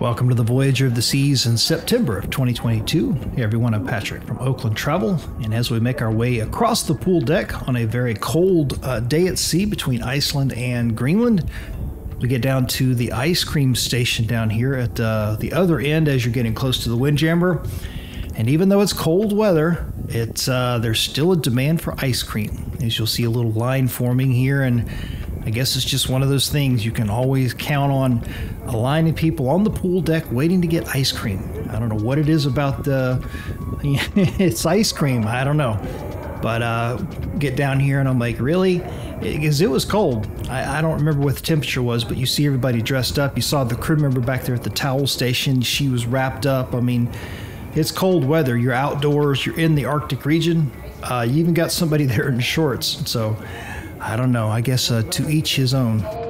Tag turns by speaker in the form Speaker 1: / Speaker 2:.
Speaker 1: Welcome to the Voyager of the Seas in September of 2022. Hey everyone, I'm Patrick from Oakland Travel, and as we make our way across the pool deck on a very cold uh, day at sea between Iceland and Greenland, we get down to the ice cream station down here at uh, the other end as you're getting close to the Windjammer. And even though it's cold weather, it's uh, there's still a demand for ice cream. As you'll see a little line forming here, and I guess it's just one of those things you can always count on a line of people on the pool deck waiting to get ice cream. I don't know what it is about the it's ice cream. I don't know. But uh, get down here and I'm like, really? Because it was cold. I, I, don't remember what the temperature was, but you see everybody dressed up. You saw the crew member back there at the towel station. She was wrapped up. I mean, it's cold weather. You're outdoors. You're in the Arctic region. Uh, you even got somebody there in shorts. So I don't know. I guess uh, to each his own.